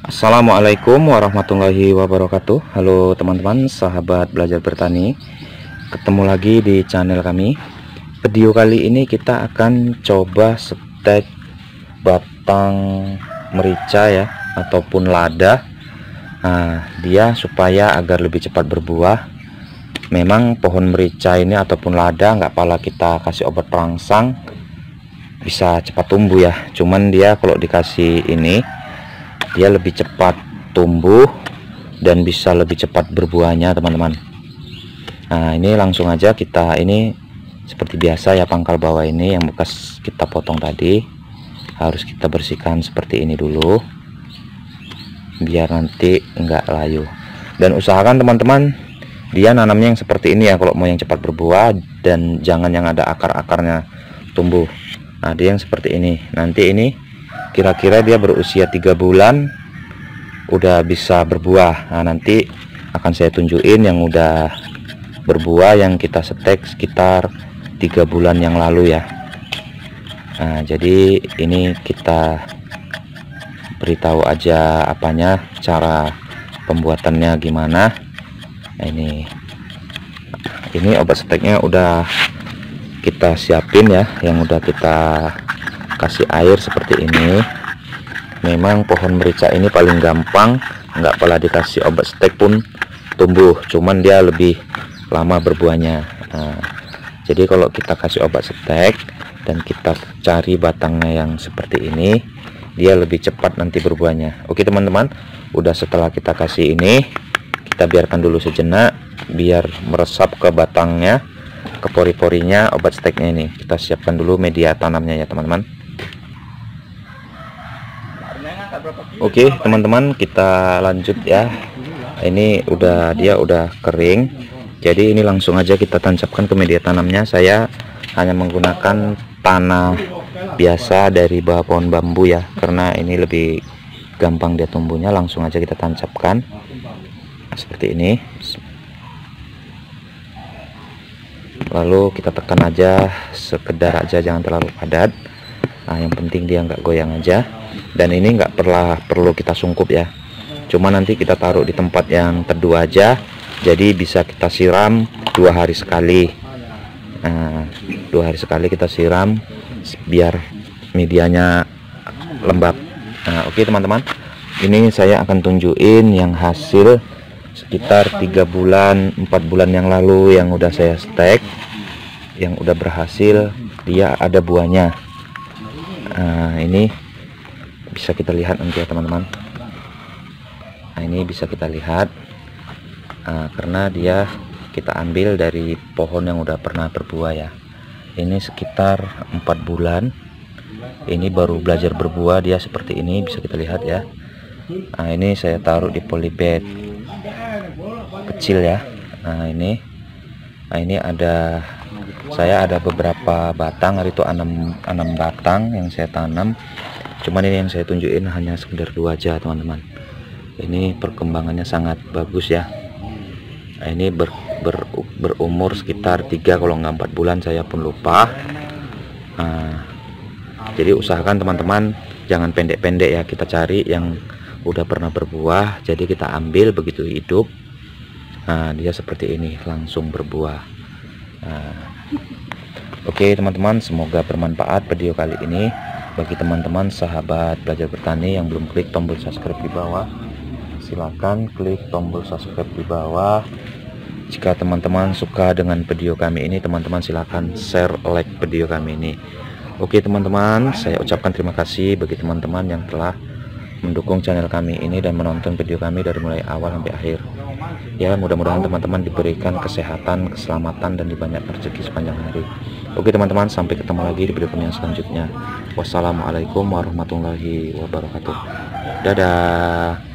Assalamualaikum warahmatullahi wabarakatuh. Halo teman-teman sahabat belajar bertani. Ketemu lagi di channel kami. Video kali ini kita akan coba stek batang merica ya Ataupun lada. Nah dia supaya agar lebih cepat berbuah. Memang pohon merica ini ataupun lada nggak pala kita kasih obat perangsang Bisa cepat tumbuh ya. Cuman dia kalau dikasih ini dia lebih cepat tumbuh dan bisa lebih cepat berbuahnya teman-teman. Nah ini langsung aja kita ini seperti biasa ya pangkal bawah ini yang bekas kita potong tadi. Harus kita bersihkan seperti ini dulu biar nanti enggak layu. Dan usahakan teman-teman dia nanamnya yang seperti ini ya kalau mau yang cepat berbuah dan jangan yang ada akar-akarnya tumbuh. Nah dia yang seperti ini. Nanti ini kira-kira dia berusia tiga bulan udah bisa berbuah. Nah, nanti akan saya tunjukin yang udah berbuah yang kita setek sekitar tiga bulan yang lalu ya. Nah jadi ini kita beritahu aja apanya cara pembuatannya gimana. Nah, ini ini obat seteknya udah kita siapin ya yang udah kita kasih air seperti ini. Memang pohon merica ini paling gampang nggak pernah dikasih obat stek pun tumbuh cuman dia lebih lama berbuahnya. Nah, jadi kalau kita kasih obat stek dan kita cari batangnya yang seperti ini dia lebih cepat nanti berbuahnya. Oke teman-teman udah setelah kita kasih ini kita biarkan dulu sejenak biar meresap ke batangnya ke pori-porinya obat steknya ini. Kita siapkan dulu media tanamnya ya teman-teman Oke teman-teman kita lanjut ya. Ini udah dia udah kering. Jadi ini langsung aja kita tancapkan ke media tanamnya. Saya hanya menggunakan tanah biasa dari bawah pohon bambu ya karena ini lebih gampang dia tumbuhnya. Langsung aja kita tancapkan. Seperti ini. Lalu kita tekan aja sekedar aja jangan terlalu padat nah yang penting dia nggak goyang aja. Dan ini enggak perlu perlu kita sungkup ya. Cuma nanti kita taruh di tempat yang teduh aja. Jadi bisa kita siram dua hari sekali. Nah, dua hari sekali kita siram biar medianya lembab. Nah, oke okay, teman-teman. Ini saya akan tunjukin yang hasil sekitar tiga bulan empat bulan yang lalu yang udah saya stek yang udah berhasil dia ada buahnya nah, ini bisa kita lihat nanti ya teman-teman. Nah ini bisa kita lihat nah, karena dia kita ambil dari pohon yang udah pernah berbuah ya. Ini sekitar empat bulan. Ini baru belajar berbuah dia seperti ini bisa kita lihat ya. Nah ini saya taruh di polybag kecil ya. Nah ini nah ini ada saya ada beberapa batang hari itu enam enam batang yang saya tanam. Cuman ini yang saya tunjukin hanya sekedar dua aja teman-teman. Ini perkembangannya sangat bagus ya. Ini ber, ber, berumur sekitar tiga kalau nggak empat bulan saya pun lupa. Nah, jadi usahakan teman-teman jangan pendek-pendek ya. Kita cari yang udah pernah berbuah jadi kita ambil begitu hidup. Nah dia seperti ini langsung berbuah nah, oke teman-teman semoga bermanfaat video kali ini. Bagi teman-teman sahabat belajar bertani yang belum klik tombol subscribe di bawah silahkan klik tombol subscribe di bawah. Jika teman-teman suka dengan video kami ini teman-teman silahkan share like video kami ini. Oke teman-teman saya ucapkan terima kasih bagi teman-teman yang telah mendukung channel kami ini dan menonton video kami dari mulai awal sampai akhir. Ya mudah-mudahan teman-teman diberikan kesehatan keselamatan dan dibanyak rezeki sepanjang hari. Oke teman-teman sampai ketemu lagi di video yang selanjutnya. Wassalamualaikum warahmatullahi wabarakatuh. Dadah